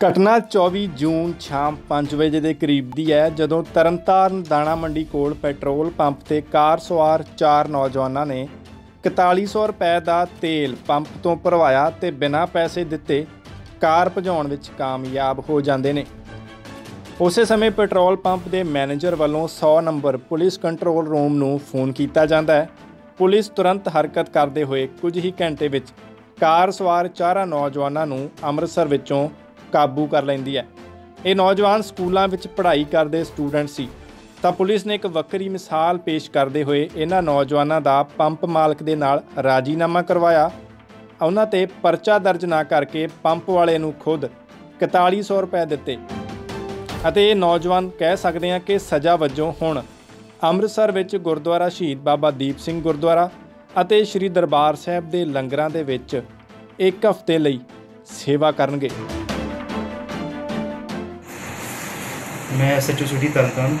ਘਟਨਾ 24 ਜੂਨ ਸ਼ਾਮ 5 ਵਜੇ ਦੇ ਕਰੀਬ ਦੀ ਹੈ, ਜਦੋਂ ਤਰਨਤਾਰਨ ਦਾਣਾ ਮੰਡੀ ਕੋਲ ਪੈਟਰੋਲ ਪੰਪ ਤੇ ਕਾਰ ਸਵਾਰ ਚਾਰ ਨੌਜਵਾਨਾਂ ਨੇ 4100 ਰੁਪਏ ਦਾ ਤੇਲ ਪੰਪ ਤੋਂ ਭਰਵਾਇਆ ਤੇ ਬਿਨਾਂ ਪੈਸੇ ਦਿੱਤੇ ਕਾਰ ਭਜਾਉਣ ਵਿੱਚ ਕਾਮਯਾਬ ਹੋ ਜਾਂਦੇ ਨੇ। ਉਸੇ ਸਮੇਂ ਪੈਟਰੋਲ ਪੰਪ ਦੇ ਮੈਨੇਜਰ ਵੱਲੋਂ 100 ਨੰਬਰ ਪੁਲਿਸ ਕੰਟਰੋਲ ਰੂਮ ਨੂੰ ਫੋਨ ਕੀਤਾ ਜਾਂਦਾ ਹੈ। ਪੁਲਿਸ ਤੁਰੰਤ ਹਰਕਤ ਕਰਦੇ ਹੋਏ ਕੁਝ ਹੀ ਘੰਟੇ ਵਿੱਚ ਕਾਰ ਸਵਾਰ ਚਾਰਾਂ ਨੌਜਵਾਨਾਂ ਨੂੰ ਅੰਮ੍ਰਿਤਸਰ ਵਿੱਚੋਂ ਕਾਬੂ ਕਰ ਲੈਂਦੀ ਹੈ। ਇਹ ਨੌਜਵਾਨ ਸਕੂਲਾਂ ਵਿੱਚ ਪੜ੍ਹਾਈ ਕਰਦੇ ਸਟੂਡੈਂਟ ਸੀ। ਤਾਂ ਪੁਲਿਸ ਨੇ ਇੱਕ ਵੱਖਰੀ ਮਿਸਾਲ ਪੇਸ਼ ਕਰਦੇ ਹੋਏ ਇਹਨਾਂ ਨੌਜਵਾਨਾਂ ਦਾ ਪੰਪ ਮਾਲਕ ਦੇ ਨਾਲ ਰਾਜੀਨਾਮਾ ਕਰਵਾਇਆ। ਉਹਨਾਂ ਤੇ ਪਰਚਾ ਦਰਜ ਨਾ ਕਰਕੇ ਪੰਪ ਵਾਲੇ ਨੂੰ ਖੁਦ 4100 ਰੁਪਏ ਦਿੱਤੇ। ਅਤੇ ਇਹ ਨੌਜਵਾਨ ਕਹਿ ਸਕਦੇ ਹਾਂ ਕਿ ਸਜ਼ਾ ਵਜੋਂ ਹੁਣ ਅੰਮ੍ਰਿਤਸਰ ਵਿੱਚ ਗੁਰਦੁਆਰਾ ਸ਼ਹੀਦ ਬਾਬਾ ਦੀਪ ਸਿੰਘ ਗੁਰਦੁਆਰਾ ਅਤੇ ਸ੍ਰੀ ਦਰਬਾਰ ਸਾਹਿਬ ਦੇ ਲੰਗਰਾਂ ਦੇ ਵਿੱਚ ਇੱਕ ਹਫ਼ਤੇ ਲਈ ਸੇਵਾ ਕਰਨਗੇ। ਮੈਂ ਐਸਐਚਓ ਸਿਟੀ ਤਰਨਤਾਰਨ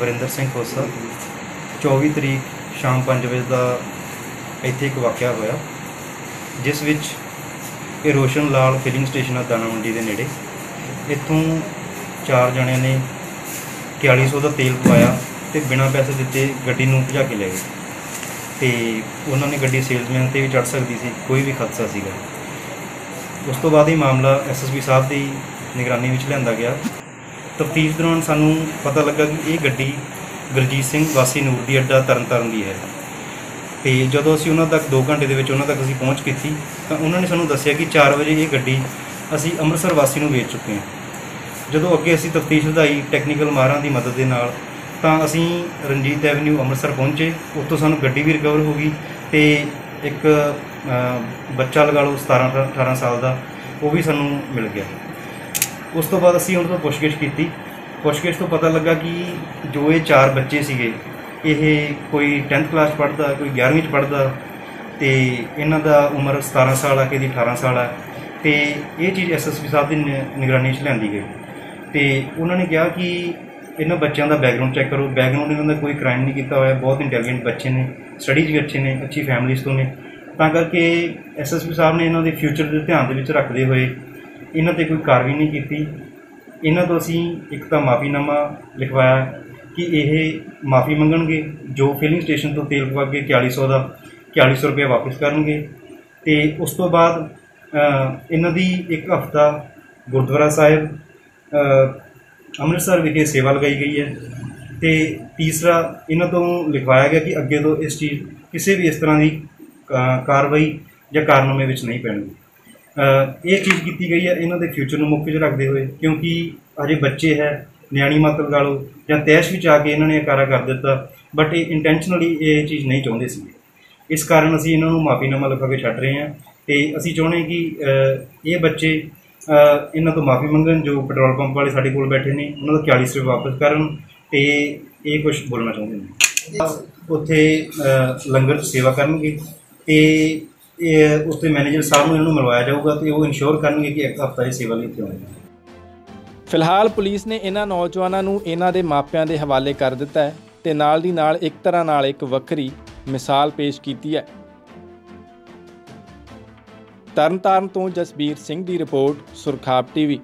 ਵਰਿੰਦਰ ਸਿੰਘ ਖੋਸਾ। 24 ਤਰੀਕ ਸ਼ਾਮ 5 ਵਜੇ ਦਾ ਇੱਥੇ ਇੱਕ ਵਾਕਿਆ ਹੋਇਆ, ਜਿਸ ਵਿੱਚ ਇਹ ਰੋਸ਼ਨ ਲਾਲ ਫਿਲਿੰਗ ਸਟੇਸ਼ਨ ਆ ਦਾਣਾ ਮੰਡੀ ਦੇ ਨੇੜੇ। ਇੱਥੋਂ ਚਾਰ ਜਣਿਆਂ ਨੇ 4100 ਦਾ ਤੇਲ ਪਵਾਇਆ ਤੇ ਬਿਨਾਂ ਪੈਸੇ ਦਿੱਤੇ ਗੱਡੀ ਨੂੰ ਭਜਾ ਕੇ ਲੈ ਗਏ। ਤੇ ਉਹਨਾਂ ਨੇ ਗੱਡੀ ਸੇਲਜ਼ਮੈਨ ਤੇ ਵੀ ਚੜ ਸਕਦੀ ਸੀ, ਕੋਈ ਵੀ ਖਦਸ਼ਾ ਸੀਗਾ। ਉਸ ਤੋਂ ਬਾਅਦ ਇਹ ਮਾਮਲਾ ਐਸਐਸਪੀ ਸਾਹਿਬ ਦੀ ਨਿਗਰਾਨੀ ਵਿੱਚ ਲਿਆਂਦਾ ਗਿਆ। ਤਫਤੀਸ਼ ਦੌਰਾਨ ਸਾਨੂੰ ਪਤਾ ਲੱਗਾ ਕਿ ਇਹ ਗੱਡੀ ਗੁਰਜੀਤ ਸਿੰਘ ਵਾਸੀ ਨੂਰ ਦੀ ਅੱਡਾ ਤਰਨਤਾਰਨ ਦੀ ਹੈ। ਤੇ ਜਦੋਂ ਅਸੀਂ ਉਹਨਾਂ ਤੱਕ 2 ਘੰਟੇ ਦੇ ਵਿੱਚ ਉਹਨਾਂ ਤੱਕ ਅਸੀਂ ਪਹੁੰਚ ਕੀਤੀ, ਤਾਂ ਉਹਨਾਂ ਨੇ ਸਾਨੂੰ ਦੱਸਿਆ ਕਿ 4 ਵਜੇ ਇਹ ਗੱਡੀ ਅਸੀਂ ਅੰਮ੍ਰਿਤਸਰ ਵਾਸੀ ਨੂੰ ਵੇਚ ਚੁੱਕੇ ਹਾਂ। ਜਦੋਂ ਅੱਗੇ ਅਸੀਂ ਤਫਤੀਸ਼ ਵਧਾਈ ਟੈਕਨੀਕਲ ਮਾਹਰਾਂ ਦੀ ਮਦਦ ਦੇ ਨਾਲ, ਤਾਂ ਅਸੀਂ ਰਣਜੀਤ ਐਵਨਿਊ ਅੰਮ੍ਰਿਤਸਰ ਪਹੁੰਚੇ। ਉੱਥੋਂ ਸਾਨੂੰ ਗੱਡੀ ਵੀ ਰਿਕਵਰ ਹੋ ਗਈ ਤੇ ਇੱਕ ਬੱਚਾ ਲਗਾ ਲਓ 17 18 ਸਾਲ ਦਾ, ਉਹ ਵੀ ਸਾਨੂੰ ਮਿਲ ਗਿਆ। ਉਸ ਤੋਂ ਬਾਅਦ ਅਸੀਂ ਉਹਨਾਂ ਤੋਂ ਪੁੱਛਗਿੱਛ ਕੀਤੀ। ਪੁੱਛਗਿੱਛ ਤੋਂ ਪਤਾ ਲੱਗਾ ਕਿ ਜੋ ਇਹ ਚਾਰ ਬੱਚੇ ਸੀਗੇ, ਇਹ ਕੋਈ 10th ਕਲਾਸ ਪੜ੍ਹਦਾ, ਕੋਈ 11ਵੀਂ ਚ ਪੜ੍ਹਦਾ ਤੇ ਇਹਨਾਂ ਦਾ ਉਮਰ 17 ਸਾਲ ਆ, ਕਿਹਦੀ ਦੀ 18 ਸਾਲ ਆ ਤੇ ਇਹ ਚੀਜ਼ ਐਸਐਸਪੀ ਸਾਹਿਬ ਦੀ ਨਿ- ਨਿਗਰਾਨੀ 'ਚ ਲਿਆਂਦੀ ਗਈ। ਤੇ ਉਹਨਾਂ ਨੇ ਕਿਹਾ ਕਿ ਇਹਨਾਂ ਬੱਚਿਆਂ ਦਾ ਬੈਕਗ੍ਰਾਉਂਡ ਚੈੱਕ ਕਰੋ। ਬੈਕਗ੍ਰਾਉਂਡ ਇਹਨਾਂ ਦਾ ਕੋਈ ਕ੍ਰਾਈਮ ਨਹੀਂ ਕੀਤਾ ਹੋਇਆ। ਬਹੁਤ ਇੰਟੈਲੀਜੈਂਟ ਬੱਚੇ ਨੇ ਸਟੱਡੀਜ਼ ਵੀ ਅੱਛੇ ਨੇ, ਅੱਛੀ ਫੈਮਿਲੀਜ਼ ਤੋਂ ਨੇ। ਤਾਂ ਕਰਕੇ ਐਸਐਸਪੀ ਸਾਹਿਬ ਨੇ ਇਹਨਾਂ ਦੇ ਫਿਊਚਰ ਦੇ ਧਿਆਨ ਦੇ ਵਿੱਚ ਰੱਖਦੇ ਹੋਏ ਇਹਨਾਂ ਤੇ ਕੋਈ ਕਾਰਵਾਈ ਨਹੀਂ ਕੀਤੀ। ਇਹਨਾਂ ਤੋਂ ਅਸੀਂ ਇੱਕ ਤਾਂ ਮਾਫੀਨਾਮਾ ਲਿਖਵਾਇਆ ਕਿ ਇਹ ਮਾਫੀ ਮੰਗਣਗੇ, ਜੋ ਫਿਲਿੰਗ ਸਟੇਸ਼ਨ ਤੋਂ ਤੇਲ ਪਵਾ ਕੇ 4100 ਦਾ 4100 ਰੁਪਏ ਵਾਪਸ ਕਰਨਗੇ। ਤੇ ਉਸ ਤੋਂ ਬਾਅਦ ਇਹਨਾਂ ਦੀ ਇੱਕ ਹਫਤਾ ਗੁਰਦੁਆਰਾ ਸਾਹਿਬ ਅੰਮ੍ਰਿਤਸਰ ਵਿਖੇ ਸੇਵਾ ਲਗਾਈ ਗਈ ਹੈ। ਤੇ ਤੀਸਰਾ, ਇਹਨਾਂ ਤੋਂ ਲਿਖਵਾਇਆ ਗਿਆ ਕਿ ਅੱਗੇ ਤੋਂ ਇਸ ਚੀਜ਼ ਕਿਸੇ ਵੀ ਇਸ ਤਰ੍ਹਾਂ ਦੀ ਕਾਰਵਾਈ ਜਾਂ ਕਾਰਨਾਮੇ ਵਿੱਚ ਨਹੀਂ ਪੈਣਗੇ। ਇਹ ਚੀਜ਼ ਕੀਤੀ ਗਈ ਹੈ, ਇਹਨਾਂ ਦੇ ਫਿਊਚਰ ਨੂੰ ਮੁੱਖ ਵਿੱਚ ਰੱਖਦੇ ਹੋਏ, ਕਿਉਂਕਿ ਅਜੇ ਬੱਚੇ ਹੈ, ਨਿਆਣੀ ਮਤ ਲਗਾ ਲਓ, ਜਾਂ ਤੈਸ਼ ਵਿੱਚ ਆ ਕੇ ਇਹਨਾਂ ਨੇ ਇਹ ਕਾਰਾ ਕਰ ਦਿੱਤਾ ਬਟ ਇਹ ਇੰਟੈਂਸ਼ਨਲੀ ਇਹ ਚੀਜ਼ ਨਹੀਂ ਚਾਹੁੰਦੇ ਸੀ। ਇਸ ਕਾਰਨ ਅਸੀਂ ਇਹਨਾਂ ਨੂੰ ਮਾਫੀਨਾਮਾ ਲਿਖਾ ਕੇ ਛੱਡ ਰਹੇ ਹਾਂ, ਤੇ ਅਸੀਂ ਚਾਹੁੰਦੇ ਕਿ ਇਹ ਬੱਚੇ ਇਹਨਾਂ ਤੋਂ ਮਾਫੀ ਮੰਗਣ, ਜੋ ਪੈਟਰੋਲ ਪੰਪ ਵਾਲੇ ਸਾਡੇ ਕੋਲ ਬੈਠੇ ਨੇ, ਉਹਨਾਂ ਦਾ 40 ਰੁਪਏ ਵਾਪਸ ਕਰਨ, ਤੇ ਇਹ ਕੁਝ ਬੋਲਣਾ ਚਾਹੁੰਦੇ ਨੇ। ਉੱਥੇ ਲੰਗਰ 'ਚ ਸੇਵਾ ਕਰਨਗੇ, ਤੇ ਇਹ ਉੱਥੇ ਮੈਨੇਜਰ ਸਾਹਿਬ ਨੂੰ ਇਹਨੂੰ ਮਿਲਵਾਇਆ ਜਾਊਗਾ ਤੇ ਉਹ ਇਨਸ਼ੋਰ ਕਰਨਗੇ ਕਿ ਇੱਕ ਹਫਤਾ ਇਹ ਸੇਵਾ ਲਈ ਇੱਥੇ ਆਉਣਗੇ ਫਿਲਹਾਲ ਪੁਲਿਸ ਨੇ ਇਹਨਾਂ ਨੌਜਵਾਨਾਂ ਨੂੰ ਇਹਨਾਂ ਦੇ ਮਾਪਿਆਂ ਦੇ ਹਵਾਲੇ ਕਰ ਦਿੱਤਾ ਹੈ ਤੇ ਨਾਲ ਦੀ ਨਾਲ ਇੱਕ ਤਰ੍ਹਾਂ ਨਾਲ ਇੱਕ ਵੱਖਰੀ ਮਿਸਾਲ ਪੇਸ਼ ਕੀਤੀ ਹੈ। ਤਰਨਤਾਰਨ ਤੋਂ ਜਸਬੀਰ ਸਿੰਘ ਦੀ ਰਿਪੋਰਟ, ਸੁਰਖਾਬ ਟੀਵੀ।